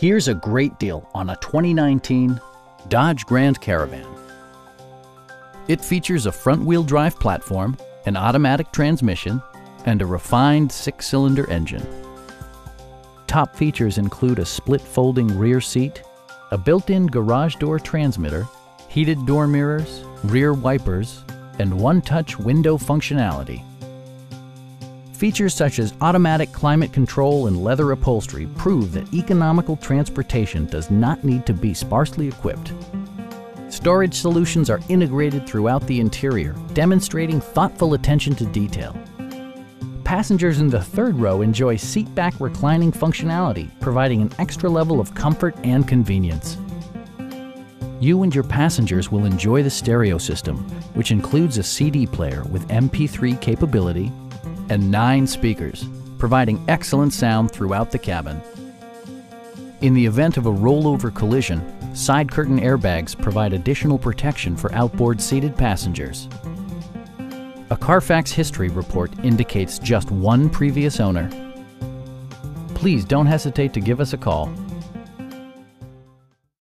Here's a great deal on a 2019 Dodge Grand Caravan. It features a front-wheel drive platform, an automatic transmission, and a refined six-cylinder engine. Top features include a split folding rear seat, a built-in garage door transmitter, heated door mirrors, rear wipers, and one-touch window functionality. Features such as automatic climate control and leather upholstery prove that economical transportation does not need to be sparsely equipped. Storage solutions are integrated throughout the interior, demonstrating thoughtful attention to detail. Passengers in the third row enjoy seat-back reclining functionality, providing an extra level of comfort and convenience. You and your passengers will enjoy the stereo system, which includes a CD player with MP3 capability and nine speakers, providing excellent sound throughout the cabin. In the event of a rollover collision, side curtain airbags provide additional protection for outboard seated passengers. A Carfax history report indicates just one previous owner. Please don't hesitate to give us a call